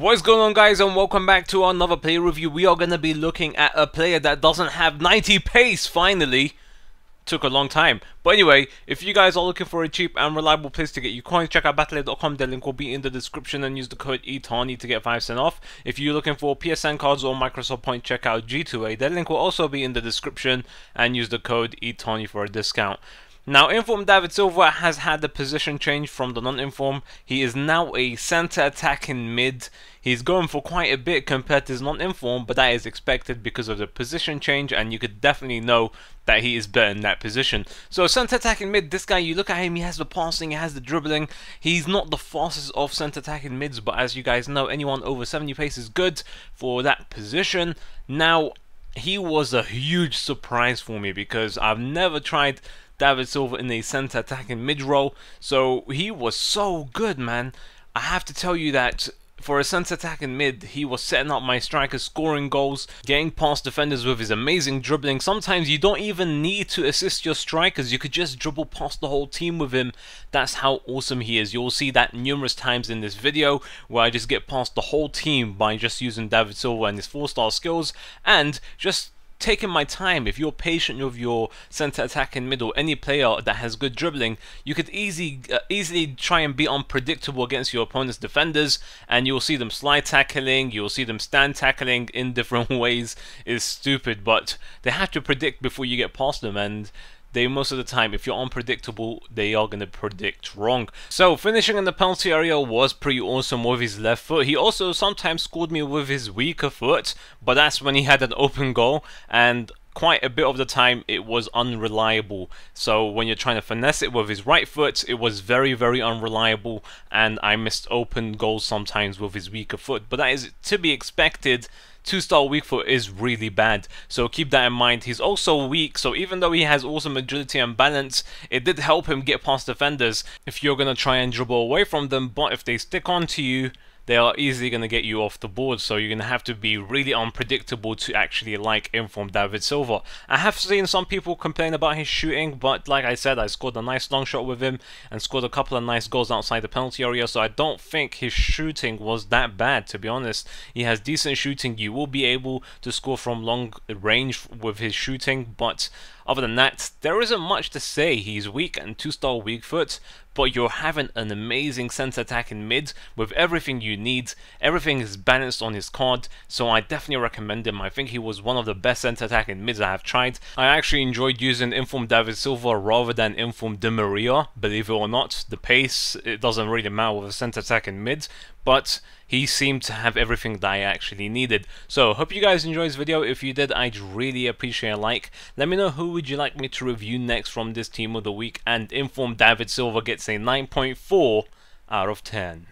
What's going on guys and welcome back to another player review. We are going to be looking at a player that doesn't have 90 pace finally. Took a long time. But anyway, if you guys are looking for a cheap and reliable place to get your coins, check out battle.com. The link will be in the description and use the code ITANI to get 5% off. If you're looking for PSN cards or Microsoft Point, check out G2A. The link will also be in the description and use the code ITANI for a discount. Now, informed David Silva has had the position change from the non-inform. He is now a center attacking mid. He's going for quite a bit compared to his non-inform, but that is expected because of the position change, and you could definitely know that he is better in that position. So center attacking mid, this guy, you look at him, he has the passing, he has the dribbling. He's not the fastest of center attacking mids, but as you guys know, anyone over 70 pace is good for that position. Now, he was a huge surprise for me because I've never tried David Silva in a center attacking mid role. So he was so good, man. I have to tell you that for a center attacking mid, he was setting up my strikers, scoring goals, getting past defenders with his amazing dribbling. Sometimes you don't even need to assist your strikers, you could just dribble past the whole team with him. That's how awesome he is. You'll see that numerous times in this video where I just get past the whole team by just using David Silva and his 4-star skills and just taking my time. If you're patient with your center attack in middle, any player that has good dribbling, you could easy uh, easily try and be unpredictable against your opponent's defenders, and you'll see them slide tackling, you'll see them stand tackling in different ways. Is stupid, but they have to predict before you get past them, and they most of the time, if you're unpredictable, they are going to predict wrong. So finishing in the penalty area was pretty awesome with his left foot. He also sometimes scored me with his weaker foot, but that's when he had an open goal and quite a bit of the time it was unreliable so when you're trying to finesse it with his right foot it was very very unreliable and I missed open goals sometimes with his weaker foot but that is to be expected two-star weak foot is really bad. So keep that in mind. He's also weak, so even though he has awesome agility and balance, it did help him get past defenders if you're going to try and dribble away from them, but if they stick on to you, they are easily going to get you off the board. So you're going to have to be really unpredictable to actually like Inform David Silva. I have seen some people complain about his shooting, but like I said, I scored a nice long shot with him and scored a couple of nice goals outside the penalty area. So I don't think his shooting was that bad, to be honest. He has decent shooting. You will be able to score from long range with his shooting, but other than that, there isn't much to say. He's weak and two-star weak foot, but you're having an amazing center attack in mid with everything you need. Everything is balanced on his card, so I definitely recommend him. I think he was one of the best center attack in mids I have tried. I actually enjoyed using Inform David Silva rather than Inform Di Maria, believe it or not. The pace, it doesn't really matter with a center attack in mid, but he seemed to have everything that I actually needed. So, hope you guys enjoyed this video. If you did, I'd really appreciate a like. Let me know who would you like me to review next from this team of the week, and inform David Silva gets a 9.4 out of 10.